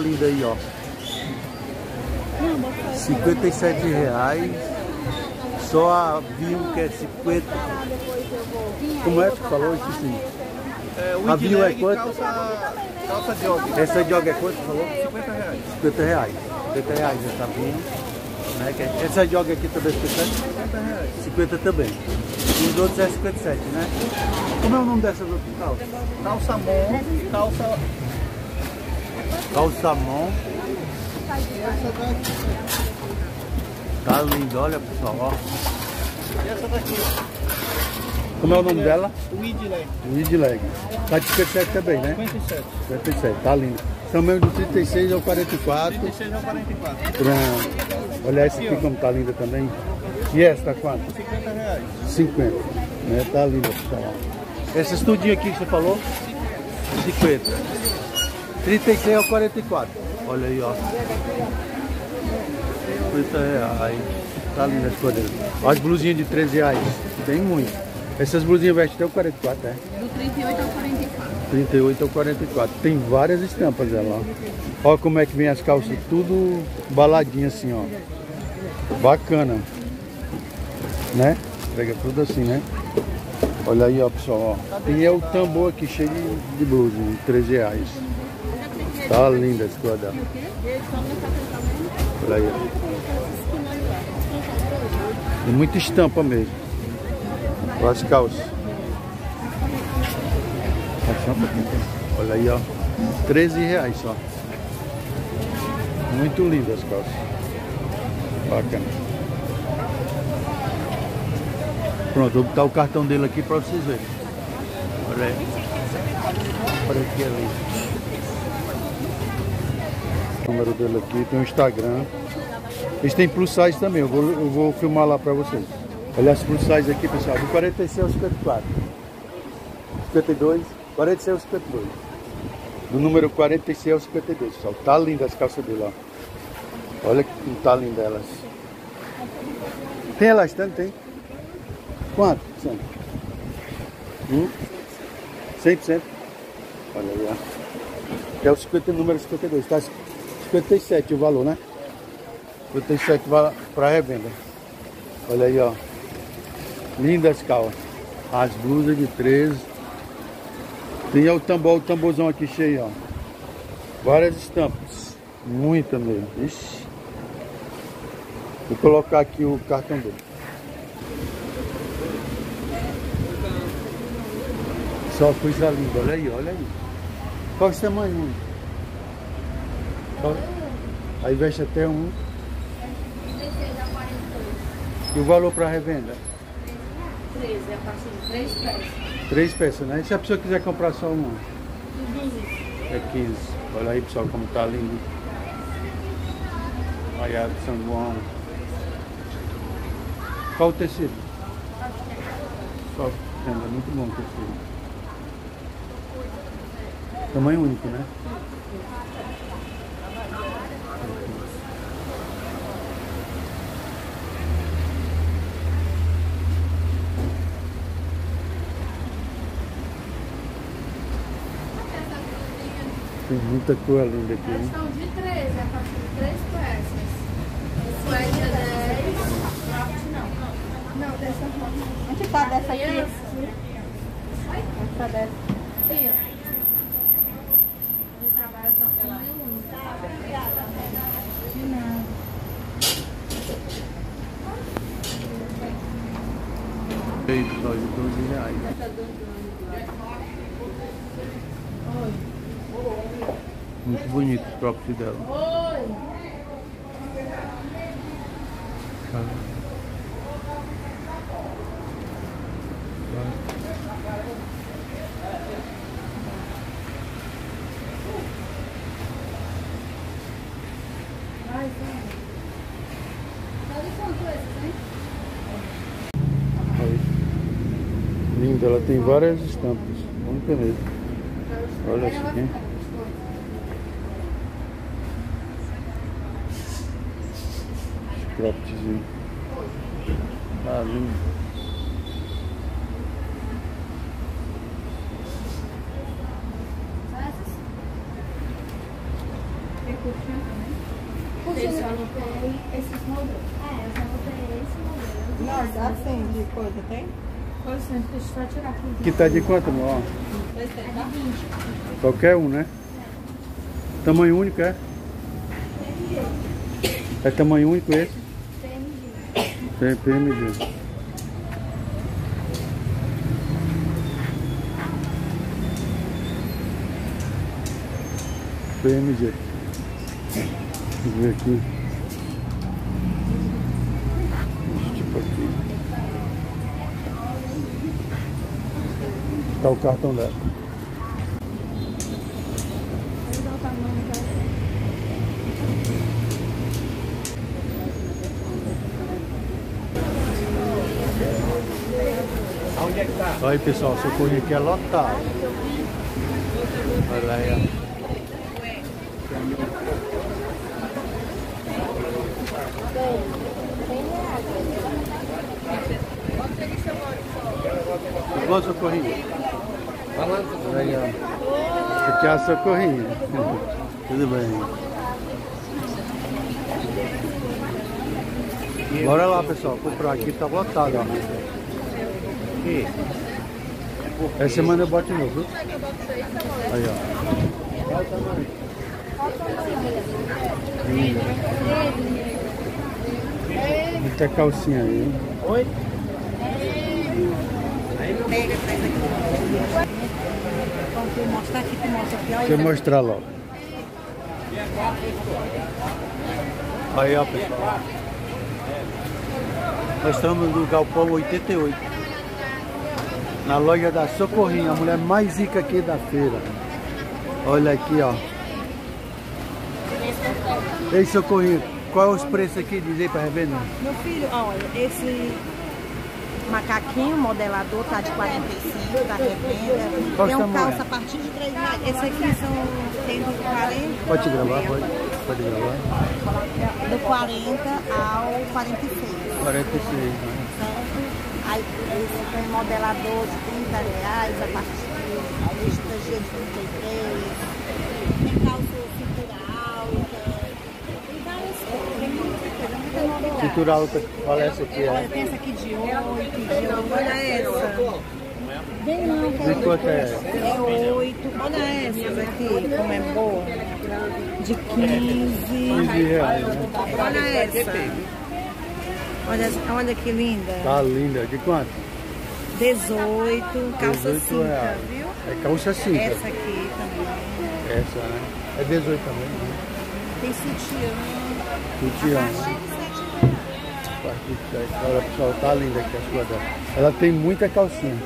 linda aí, ó. 57 reais. Só a vinho que é 50. Como é que falou isso sim? É, o A vinho é quanto? calça, calça jog, Essa jog é quanto? Falou? 50 reais. 50 reais. 50 reais essa vinho. Né? é- Essa jog aqui também é 50? 50 reais. 50 também. E os outros é 57, né? Como é o nome dessas outras calças? Calça mon, calça... Daqui. Tá lindo, olha pessoal, ó. E essa daqui, ó. Como é o nome dela? Widley, Weed Leg. Tá de 57 também, né? 57. 57, tá lindo. Tamanho do 36 ao 44. 36 ao 44. Pronto. Olha essa aqui como tá linda também. E essa tá quanto? 50 reais. 50. Né? Tá linda, pessoal. Essas tudinho aqui que você falou? 50. 36 ao 44. Olha aí, ó. 50 reais. Tá linda as cores. As blusinhas de 13 reais. Tem muito. Essas blusinhas vestem até o 44, é? Do 38 ao 44. 38 ao 44. Tem várias estampas dela, ó. Ó como é que vem as calças, tudo baladinho assim, ó. Bacana. Né? Pega tudo assim, né? Olha aí, ó, pessoal, ó. Tem é o tambor aqui cheio de, blusa, de 13 reais. Tá linda cor dela. Olha aí, ó. Tem muita estampa mesmo. Olha as calças. Olha aí, ó. 13 reais só. Muito lindas as calças. Bacana. Pronto, vou botar o cartão dele aqui para vocês verem. Olha aí. Olha aqui ali. Número dele aqui, tem o Instagram. Eles têm plus size também, eu vou, eu vou filmar lá para vocês. Olha as plus size aqui, pessoal, do 46 ao 54. 52, 46 ao 52. Do número 46 ao 52, pessoal. Tá linda as calças dele, ó. Olha que tá linda elas. Tem elastano? Tem. Quanto? 100. Hum? 100%. Olha aí, ó. É o 50, número 52. Tá 57 o valor, né? 57 para revenda. Olha aí, ó. Lindas calças. As blusas de 13. Tem o tambor, o tamborzão aqui cheio, ó. Várias estampas. Muita mesmo. Ixi. Vou colocar aqui o cartão dele. Só coisa linda, olha aí, olha aí. Qual é o tamanho? Aí veste até um. 36 a 42. E o valor para revenda? 13, a partir de 3 peças. Três peças, né? E se a pessoa quiser comprar só uma? 15. É 15. Olha aí, pessoal, como tá lindo. Olha de São João. Qual o tecido? Só tenda, muito bom o tecido. Tamanho único, né? Tem muita cor linda aqui, hein? São de 13, a partir de 3 peças. Suécia 10. Não, não. dessa forma. Onde tá dessa aqui? Onde Tá dessa. Aqui, ó. Ele trabalha só ela é De nada. Aí, pessoal, de 12 reais. Muito bonito o próprio dela. Oi. Tem várias estampas. Muita mesmo. Olha essa aqui. Croppedzinho. Ah, lindo. anotei esses modelos. É, eu já anotei esse modelo. Nossa, assim de coisa, tem? Aqui. Que tá de quanto, amor? É de 20. Qualquer um, né? Tamanho único, é? É tamanho único esse? PMG. PMG. PMG. Eu ver aqui. Esse Tipo aqui. Tá o cartão dela. Olha aí pessoal, seu corrinho aqui é lotado. Olha aí, ó. Quanto seu corrinho? Olha aí, ó. Aqui é a sua corrinha. Tudo bem. Bora lá pessoal, comprar aqui tá lotado, ó. Essa semana eu boto de novo, viu? Aí, ó. Linda. Muita calcinha aí, hein? Oi? Então, tu mostra aqui, tu mostra aqui. Deixa eu mostrar logo. Aí, ó, pessoal. Nós estamos no Galpão 88. Na loja da Socorrinha, a mulher mais rica aqui da feira. Olha aqui, ó. Ei, Socorrinha, qual é os preços aqui? Diz aí pra revender. Meu filho, olha, esse macaquinho modelador tá de 45, tá revenda. Qual Tem um calça a partir de 3 reais. Esse aqui são, tem do 40. Pode gravar, pode. Pode gravar. Do 40 ao 46. 46, né? certo? Aí tem modelador de 30 reais a partir de G de 33. Tem calça cintura alta. Tem várias coisas, Cintura alta, olha essa aqui, Olha, tem essa aqui de 8, de 8. Olha essa. Vem não, que De quanto é essa? é 8. Olha essas aqui, como é boa. De 15. 15 reais, né? Olha essa. Olha, olha que linda. Tá linda. De quanto? 18, calça 18 cinta, reais. viu? É calça cinta. Essa aqui também. Essa, né? É 18 também. né? Tem sutiã. Sutiã. A partir de 7 reais. A partir de sete. Olha, pessoal, tá linda aqui a sua dela. Ela tem muita calcinha.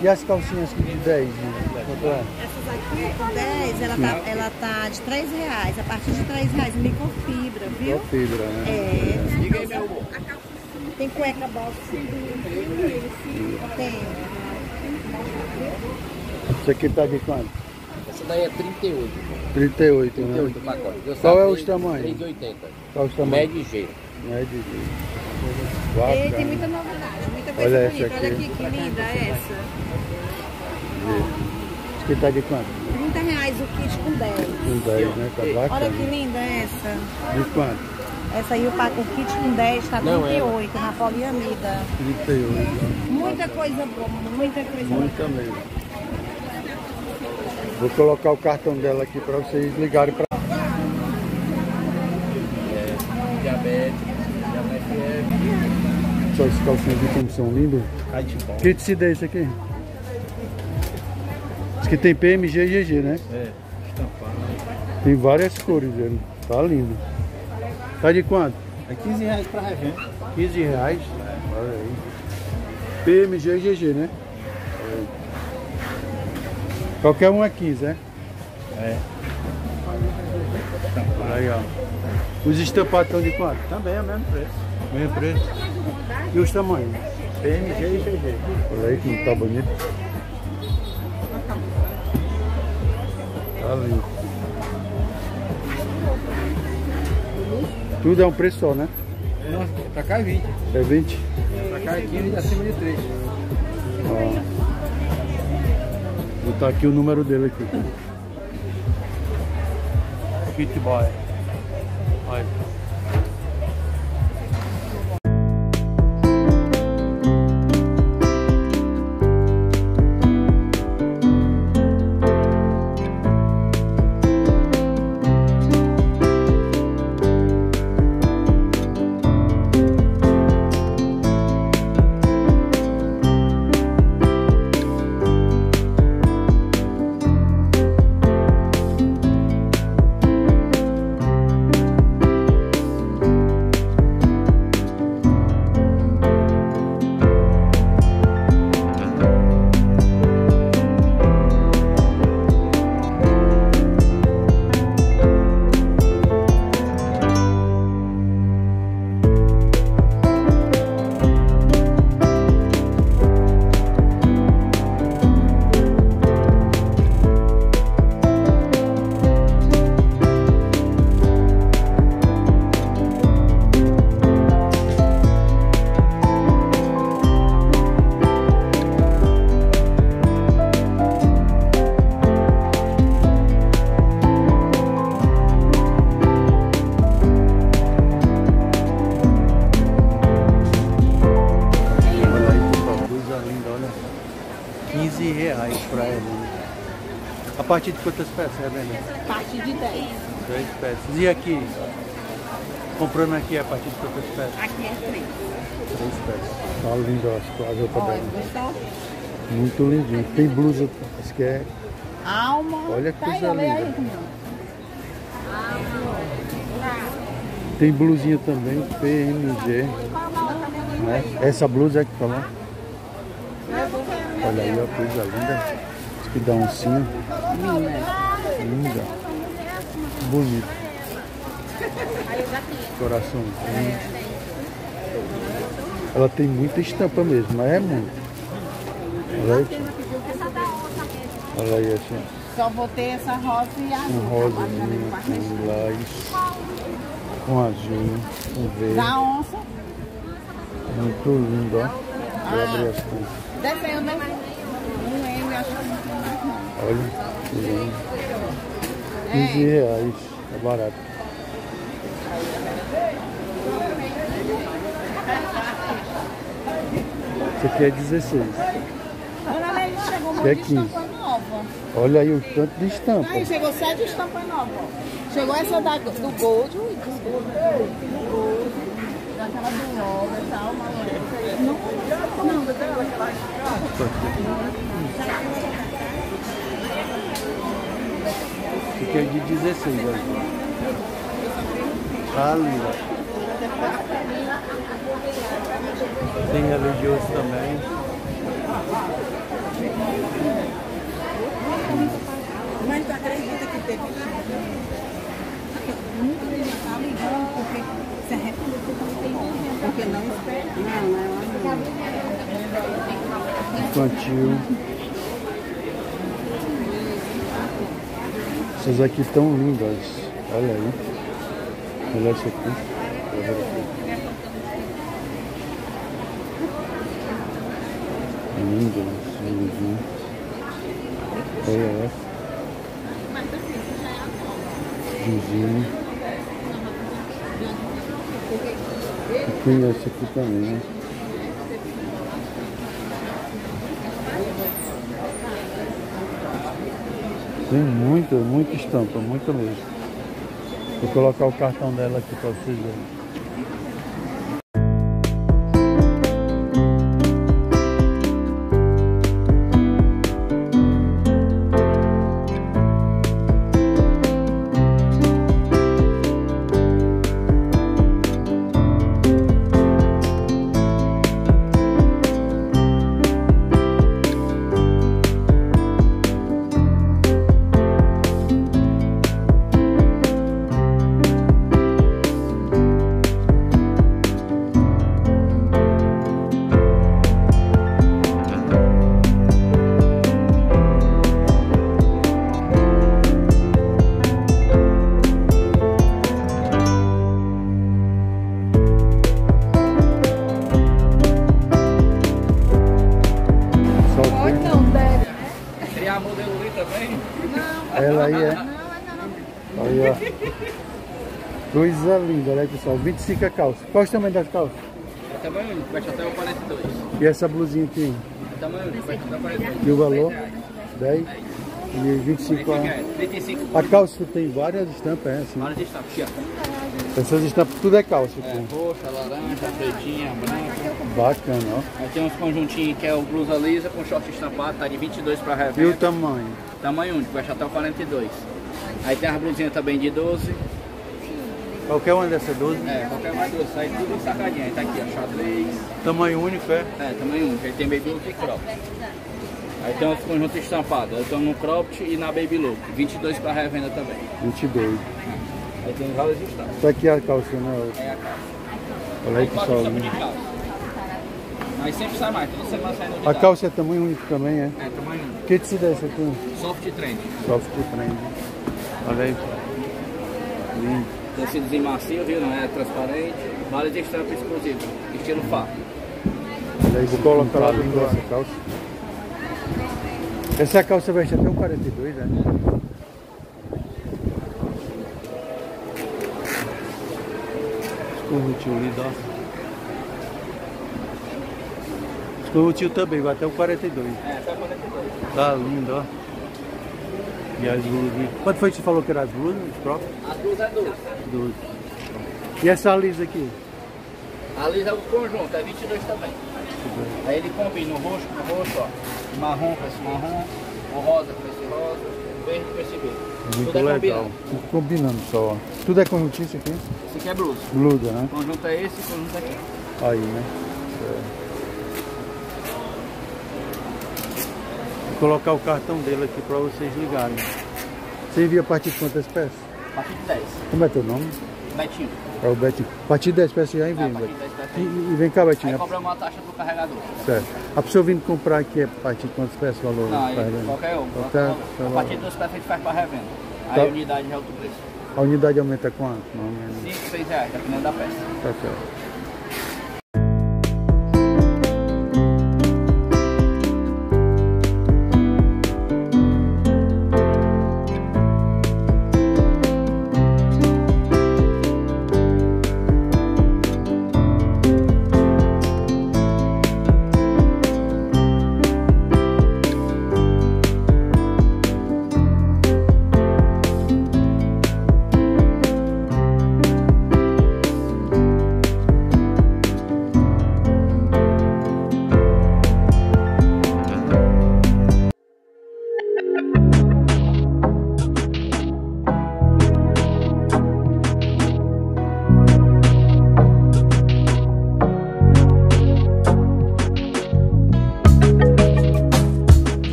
E as calcinhas aqui de 10? né? Quanto é? Essas aqui, com 10, ela tá, ela tá de 3 reais. A partir de 3 reais, microfibra, viu? Só fibra, né? É. Diga aí, meu amor. Tem cueca box. Tem. Isso aqui tá de quanto? Essa daí é 38. 38, 38 né? pacote. Qual é os tamanhos? 3,80. Qual os tamanhos? Médio e G. Médio. E Bacana. tem muita novidade, muita coisa Olha essa bonita. Olha aqui. que linda essa. Isso aqui tá de quanto? 30 reais o kit com 10. Com 10, né? Tá Olha que bacana. linda essa. De quanto? Essa aí o pack o kit com 10 tá Não, 38 na poliamida. 38. Muita coisa boa, muita coisa boa. Muita mesmo. Vou colocar o cartão dela aqui para vocês ligarem para. Só esses calcinhos aqui como são lindos. Que tecido é esse aqui? Esse aqui tem PMG e GG, né? É. Estampado. Tem várias cores, velho. Tá lindo. Tá de quanto? É 15 reais pra revenda. 15 reais. Olha aí. PMG e GG, né? Qualquer um é 15, né? É. Olha aí, ó. Os estampados estão de quanto? Também é o mesmo preço. Mesmo preço. E os tamanhos? PMG e GG. Olha aí como tá bonito. Tá lindo. Tudo é um preço só, né? Nossa, pra cá é 20. É 20? Pra cá é 15 e acima de 3. Ó. Vou botar aqui o número dele aqui. Kit Boy. Olha. Partir de quantas peças é, Helena? A partir de 10. 10 peças. E aqui? Comprando aqui a partir de quantas peças? Aqui é 3. 3 peças. Tá lindo ó, as roupas Olha, dela. gostou? Muito lindinho. Tem blusa, acho que é. Alma. Olha que tá aí, coisa olha aí, linda. Camila. Tem blusinha também, PMG. Né? Essa blusa é que falou? Olha aí, ó, coisa linda. Que dá oncinha. Linda. Bonita. Coraçãozinho. Ela tem muita estampa mesmo, mas é muito. Olha aí. Olha aí, assim. Só vou ter essa rosa e azul. Com rosazinho, com lilás, com azul, com verde. Da onça. Muito lindo, ó. Vou abrir as coisas. Deve ser Olha, que lindo. 15 reais. É barato. Esse aqui é 16. Dona Leila chegou um Que é monte de 15. estampa nova. Olha aí o tanto de estampa. Aí chegou sete estampas novas. Chegou essa da, do Gold. Do Gold, daquela do Nova e tal, uma Não, não, daquela Esse é de 16, olha. Tá ali, ó. Tem religioso também. Mas tu acredita que teve Natal ligando, porque se arrependeu porque não espera. Não, não, Infantil. Essas aqui tão lindas. Olha aí. Olha essa aqui. Olha aqui. Linda, lindinho. Olha essa. Vizinho. E tem essa aqui também, né? Tem muita, muita estampa, muita mesmo. Vou colocar o cartão dela aqui para vocês verem. Ela aí é. Olha. Coisa linda, olha aí pessoal. 25 a calça. Qual é o tamanho das calças? É tamanho único, vai até o 42. E essa blusinha aqui? É tamanho único, vai até o 42. E o valor? 10 reais. 10? E 25 35 a... reais. 35 A calça tem várias estampas, é assim. Vários destaques. Aqui, ó. Essas estampas tudo é calça É, aqui. roxa, laranja, pretinha, branca. Bacana, ó. Aí tem uns conjuntinhos que é o blusa lisa com short estampado, tá de 22 para E o revenda. tamanho? Tamanho único, vai até o 42. Aí tem as blusinhas também de 12. Qualquer uma dessas 12? É, qualquer mais duas. Aí tudo sacadinho. Aí tá aqui, ó, xadrez. Tamanho único, é? É, tamanho único. Aí tem baby look e crop. Aí tem uns conjuntos estampados. Eu tô no cropped e na baby look. 22 para revenda também. 22. Aí tem vários destaques. Tá aqui a calça, né? Aí a calça. Olha aí, pessoal. estampas. Aí sempre sai mais, toda semana sai A novidade. calça é tamanho único também, é? É, tamanho Que tecido é esse aqui? Soft trend. Soft prende. Olha aí. Lindo. Tecidozinho macio, viu? Não é transparente. Várias estampas exclusivas. Estilo Fá. Olha aí, vou colocar lá dentro dessa calça. Essa calça veste até o 42, né? Lindos, ó. Os O tio também, vai até o 42. É, até 42. Tá lindo, ó. E as luzes. Quanto foi que você falou que eram as luzes próprias? As duas é 12. 12. E essa lisa aqui? A lisa é o conjunto, é 22 também. Aí ele combina o roxo com o roxo, ó. O marrom com esse marrom, o rosa com esse rosa, o verde com esse verde. Muito Tudo é legal. combinado. Tudo combinando só. ó. Tudo é conjuntinho isso aqui? Esse aqui é blusa. Blusa, né? O conjunto é esse e o conjunto é aqui. Aí, né? Colocar o cartão dele aqui para vocês ligarem. Você envia a partir de quantas peças? A partir de 10. Como é teu nome? Betinho. É o Betinho. A partir de 10 peças já É, envia. a partir de Betinho. 10 peças. E, e vem cá, Aí Betinho. cobramos uma taxa do carregador. Certo. A pessoa vindo comprar aqui é a partir de quantas peças o valor? Não, aí carregando? qualquer um. Qualquer- A qualquer partir de duas peças a gente faz para revenda. Aí Tá. a unidade é outro preço. A unidade aumenta quanto? Não, menos. 5, 6 reais, dependendo da peça. Tá certo.